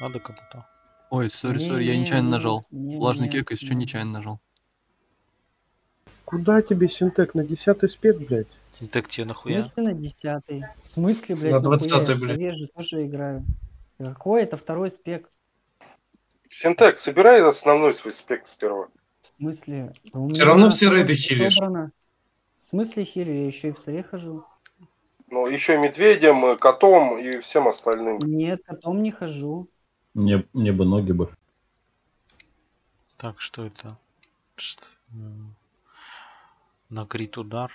Надо кому-то. Ой, сори, сори, я нечаянно нажал. Влажный кек, если что, нечаянно нажал. Куда тебе синтек? На десятый спец, блядь? Синтек тебе В нахуя? смысле на десятый? В смысле, блядь, На нахуя? 20-й, Я в блядь. Сове же тоже играю. Какой это второй спек? Синтек, собирай основной свой спект сперва. В смысле? Да меня равно все рейды хилишь. собрано. В смысле хилю? Я еще и в сове хожу. Ну, еще медведем, э, котом и всем остальным. Нет, потом не хожу. Мне, мне бы ноги бы. Так, что это? Что- м, На крит удар.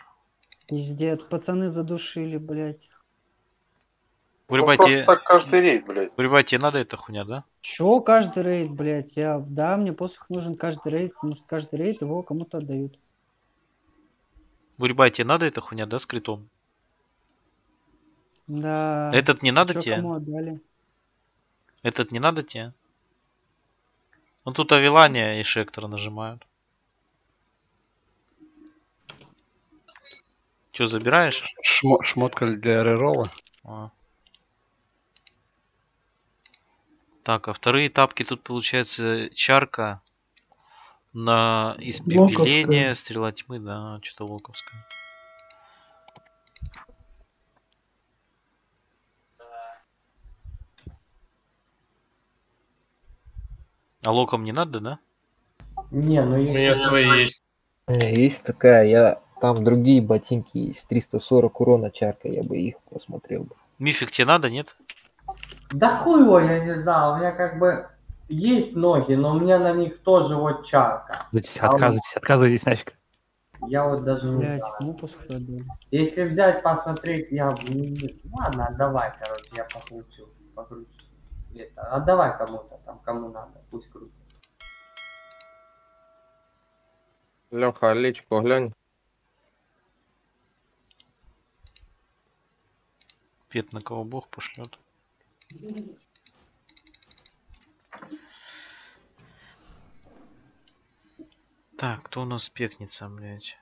Пиздец, пацаны задушили, блядь. Вырубайте... просто так каждый рейд, блядь. Вырубайте надо эта хуйня, да? Чё каждый рейд, блядь? Я... Да, мне посох нужен каждый рейд, потому что каждый рейд его кому-то отдают. Вырубайте надо эта хуйня, да, с критом? Да. Этот не надо Чё тебе? кому отдали? Этот не надо тебе? Ну тут Авилания и Шектора нажимают. Че, забираешь? Шмо- шмотка для рерола. А. Так, а вторые тапки тут получается чарка на испепеление, Локовская. стрела тьмы, да, что-то локовское. А локом не надо, да? Не, ну У меня свои есть. Э, Есть такая, я там другие ботинки есть, 340 урона чарка, я бы их посмотрел бы. Мифик тебе надо, нет? Да хуй его, я не знаю, у меня как бы есть ноги, но у меня на них тоже вот чарка. Отказывайтесь, отказывайтесь нафиг. Я вот даже не Блядь, знаю. Если взять, посмотреть, я... Ладно, отдавай, короче, я покручу. покручу. Это, отдавай кому-то там, кому надо, пусть крутит. Леха, личку глянь. Пет на кого бог пошлет. Так, кто у нас пекнется, блядь?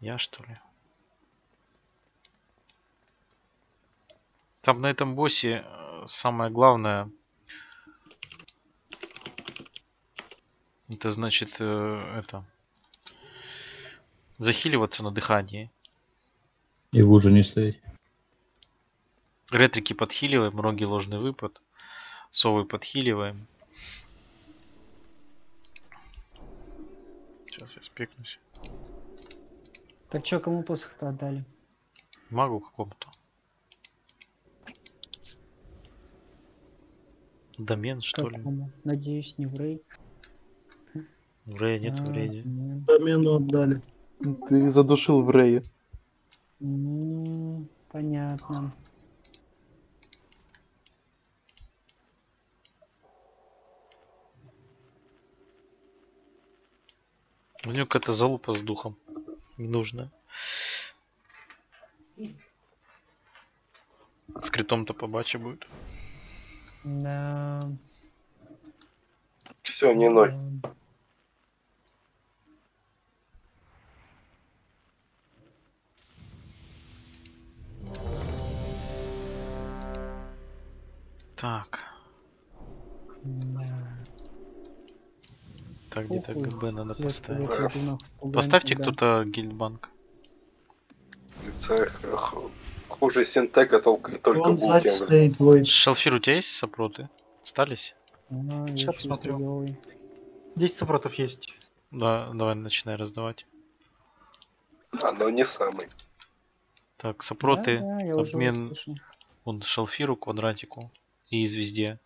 Я что ли? Там на этом боссе э, самое главное это значит э, это захиливаться на дыхании. И в луже не стоять. Ретрики подхиливаем, роги ложный выпад, совы подхиливаем. Сейчас я спекнусь. Так что, кому посох-то отдали? Магу какому-то. Домен, что ли? Надеюсь, не в рей. В Рее нет, в А, Рейде. нет. Домену отдали. Ты задушил в Рее. М, Понятно. У него какая-то залупа с духом. Не нужно. С критом-то побаче будет. Да. Все, не ноль. Так. Так, где-то ГБ надо след поставить. Поставьте кто-то гильдбанк. Хуже синтека только, только Войт. Шалфир, у тебя есть сопроты? Остались? А, Сейчас посмотрю. хуёвый. 10 сопротов есть. Да, давай начинай раздавать. Оно не самый. Так, сопроты, Да, да, обмен вон, шалфиру, квадратику и звезде.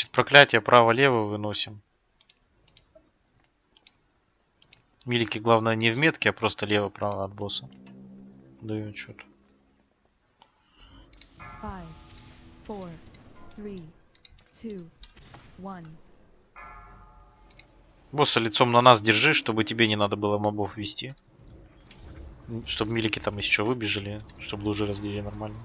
Значит, проклятие право-лево выносим. Милики, главное, не в метке, а просто лево-право от босса. Даю отчет. Five, four, three, two, one. Босса лицом на нас держи, чтобы тебе не надо было мобов вести. Чтобы милики там еще выбежали, чтобы лужи разделили нормально.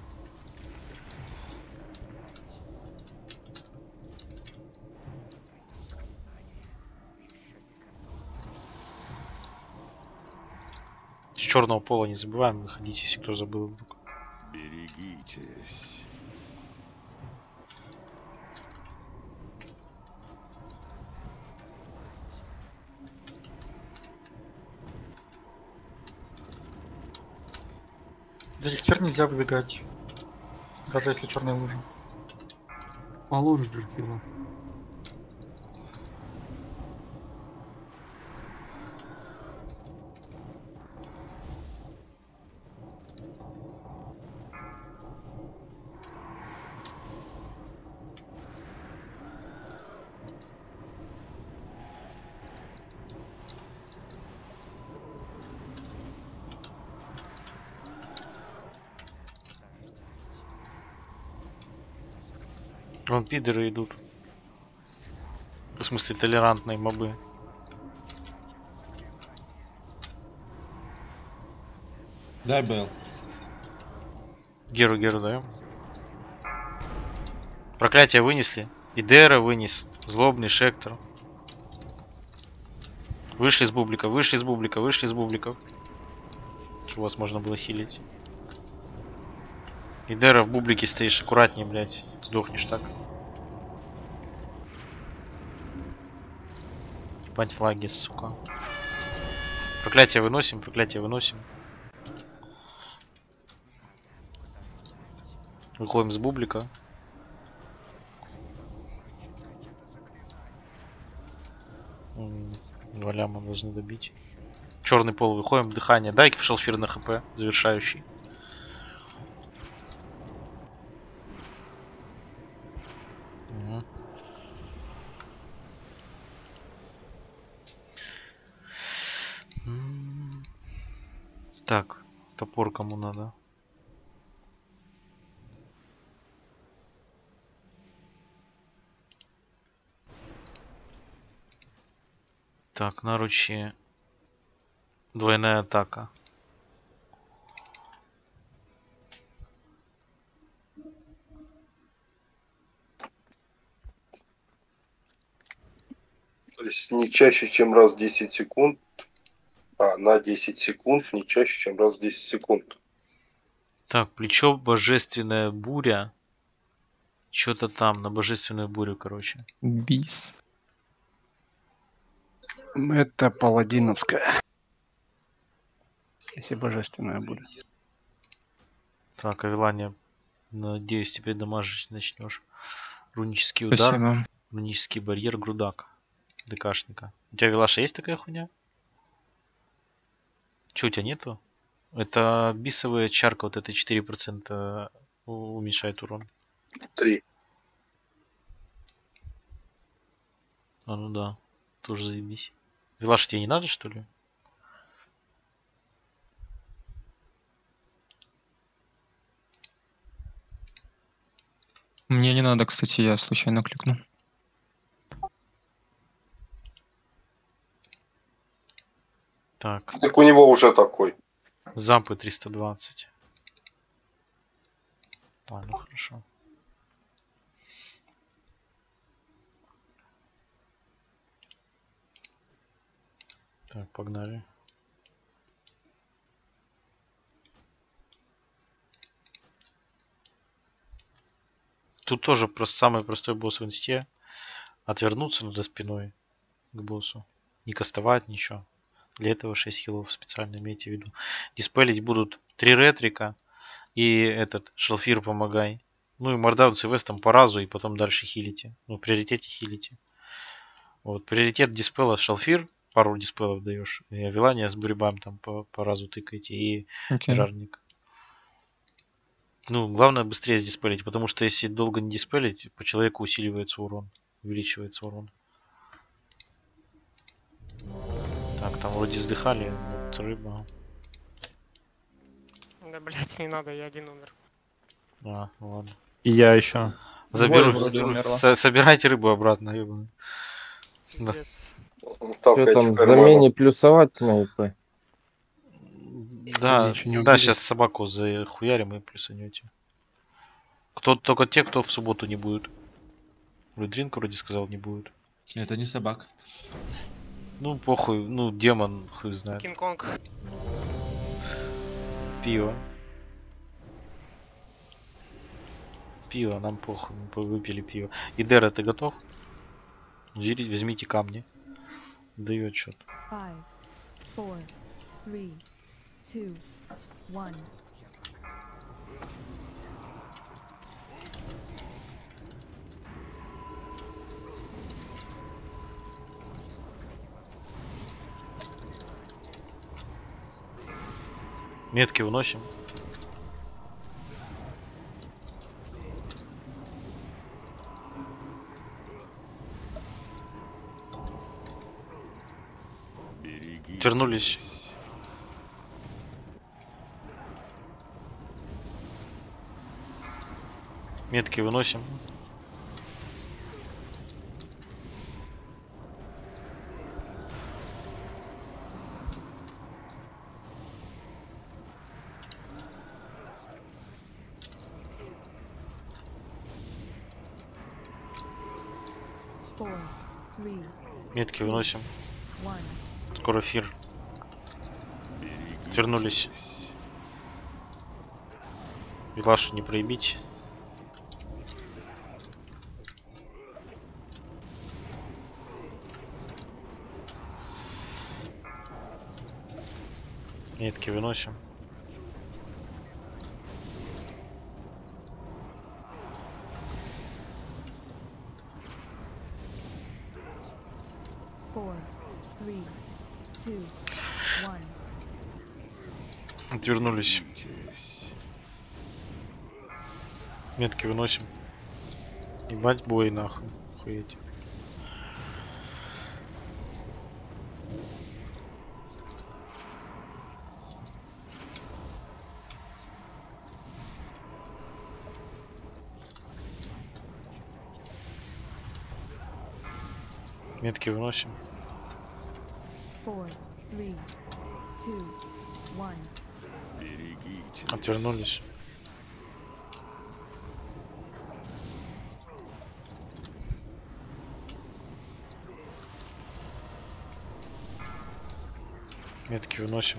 Черного пола не забываем выходить, если кто забыл вдруг. Берегитесь. Этих сфер нельзя выбегать. Даже если черная лужа. Положит же хила. Пидоры идут. В смысле толерантные мобы. Дай Бэл. Геру, Геру даем. Проклятие вынесли. Идера вынес. Злобный Шектор. Вышли с бублика, вышли с бублика, вышли с бубликов. Чтобы вас можно было хилить. Идера в бублике стоишь, аккуратнее, блядь. Сдохнешь так. Ебать флаги, сука. Проклятие выносим, проклятие выносим. Выходим с бублика. Два ляма должны добить. Черный пол выходим, дыхание. Дайки в шалфир на хп, завершающий. Мгм. М. Так, топор кому надо? Так, наручи. Двойная атака. То есть не чаще, чем раз в 10 секунд. А, на 10 секунд, не чаще, чем раз в 10 секунд. Так, плечо божественная буря. Что-то там на божественную бурю, короче. Бис. Это паладиновская. Если божественная будет. Так, Авелания, надеюсь, теперь дамажить начнешь. Рунический удар. Спасибо. Рунический барьер, грудак. ДКшника. У тебя Вилаша есть такая хуйня? Че, у тебя нету? Это бисовая чарка, вот это 4% у- уменьшает урон. Три. А ну да, тоже заебись. Вилаш тебе не надо, что ли? Мне не надо, кстати, я случайно кликнул. Так. Так у него уже такой. Зампы 320. А, ну хорошо. Так, погнали. Тут тоже просто самый простой босс в инсте. Отвернуться надо спиной к боссу. Не кастовать ничего. Для этого 6 хилов специально имейте в виду. Диспелить будут 3 ретрика и этот шалфир помогай. Ну и мордаун с вестом по разу и потом дальше хилите. Ну, приоритете хилите. Вот, приоритет диспела шалфир, пару диспелов даешь. И Авелания с бурибам там по, по разу тыкаете. И. Мирарник. Ну, главное быстрее сдиспелить, потому что если долго не диспелить, по человеку усиливается урон. Увеличивается урон. Так, там вроде сдыхали, вот рыба. Да, блять, не надо, я один умер. А, ну ладно. И я еще. Заберу. Со- собирайте рыбу обратно, ёбаный. Да. Что там, замене плюсовать на ИП? Да, не да, сейчас собаку захуярим и плюсанете. Кто только те, кто в субботу не будет. Рудринг вроде сказал не будет. Это не собак. Ну, похуй, ну, демон, хуй знает. Кинг-Конг. Пиво. Пиво, нам похуй, мы выпили пиво. Идера, ты готов? Возьмите камни. Дает счет. Five, four, three, two, one. Метки уносим. Берегитесь. Вернулись. Метки выносим. Метки выносим. one скоро эфир. Вернулись. Вилашу не проебить. Нитки выносим. Отвернулись. Метки выносим. Ебать бой нахуй. Охуеть. Метки выносим. Four, three, two, one. Берегитесь. Отвернулись. Метки выносим.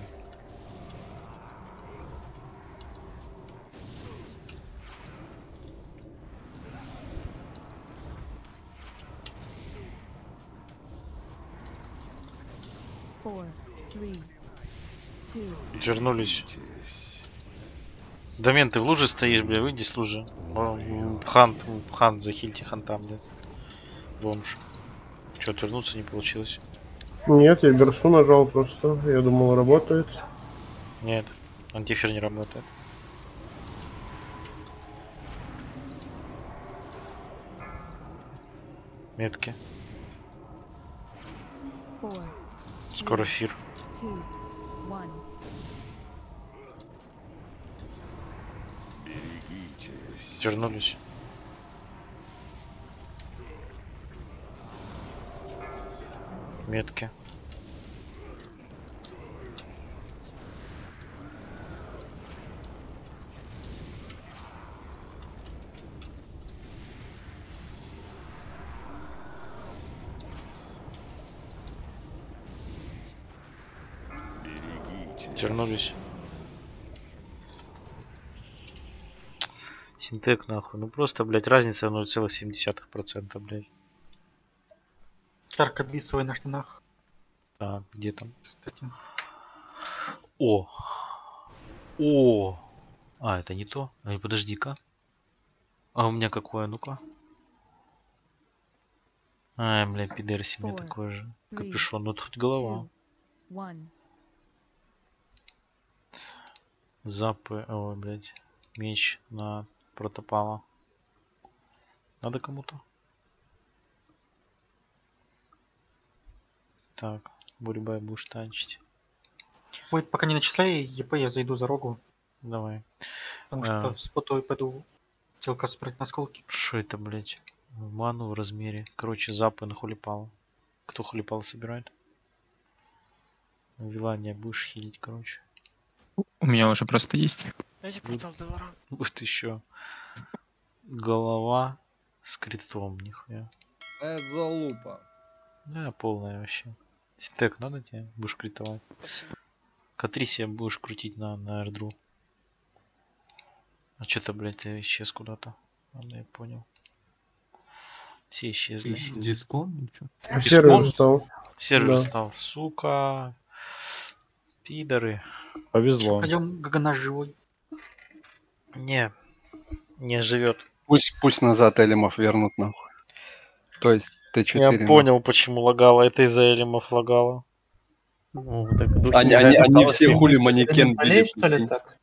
Вернулись. Домен, ты в луже стоишь, бля, выйди с лужи. Хант, хант, захильте ханта, бля. Бомж. Че, отвернуться не получилось? Нет, я берсу нажал просто. Я думал, работает. Нет, антифер не работает. Метки. Скоро фир. two, one. Берегитесь. Вернулись. Метки. Вернулись. Синтек нахуй. Ну просто, блядь, разница 0,7%, блядь. Ярко бисовый на штанах, Так, где там? кстати. О! О! А, это не то. Ай, подожди-ка. А у меня какое, ну-ка? Ай, бля, пидерси, у меня такое же. Капюшон, ну хоть голова. Запы, ой, блядь. Меч на протопала. Надо кому-то? Так, Бурибай будешь танчить. Ой, пока не начисляй ЕП, я зайду за рогу, Давай. потому А. что с потой пойду телка собрать на осколки. Что это, блядь? Ману в размере. Короче, запы на хулипал. Кто хулипал собирает? Вилания будешь хилить, короче. У меня уже просто есть. Дайте портал Делора. Вот еще. Голова с критом, нихуя. Это залупа. Да, полная вообще. Синтек надо тебе? Будешь критовать. Спасибо. Катрисия будешь крутить на, на эрдру. А что-то, блядь, ты исчез куда-то. Ладно, я понял. Все исчезли. Дискон? Ничего. Сервер Респон? стал. Сервер Да. стал. Сука. Пидоры. Повезло. Пойдем, Гагана живой. Не. Не живет. Пусть, пусть назад Элимов вернут нахуй. То есть Т4. Я понял, почему лагало. Это из-за элемов лагало. Ну, так духи Они, они, они все хули манекен били. что ли, так?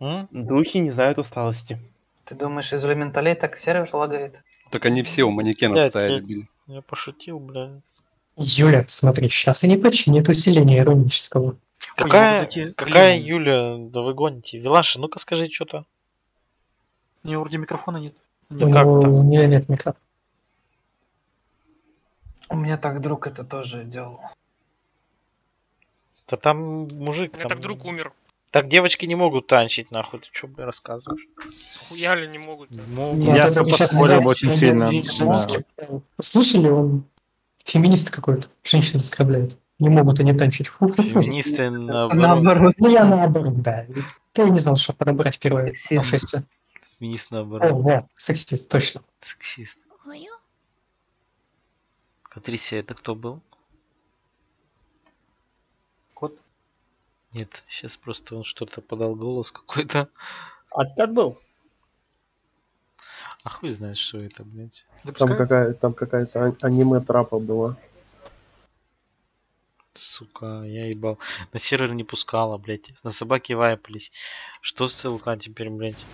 М? Духи не знают усталости. Ты думаешь, из элементалей так сервер лагает? Так они все у манекенов Блядь, стояли, я- били. Я пошутил, блядь. Юля, смотри, сейчас они починят усиление иронического. Какая, эти какая. Юля, да вы гоните? Вилаша, ну-ка скажи что-то. У него вроде микрофона нет. У как него так? у нее нет микрофона. У меня так друг это тоже делал. Да там мужик У меня там... так друг умер. Так девочки не могут танчить, нахуй. Ты что, бля, рассказываешь? Схуяли не могут. Ну, Нет, Я это поспорил очень сильно. женский. Слышали, он феминист какой-то, женщин оскорбляет. Не могут они танчить. Феминисты наоборот. Наоборот. Ну я наоборот, да. Я не знал, что подобрать первое Сексизм. шествие. Феминист О, наоборот. вот, сексист, точно. Сексист. Катрисия, это кто был? Кот. Нет, сейчас просто он что-то подал голос какой-то. Отпят был. А хуй знает, что это, блядь. Там какая там какая-то а- аниме трапа была. Сука, я ебал. На сервер не пускала, блядь. На собаки вайпались. Что с ЦЛК теперь, блядь?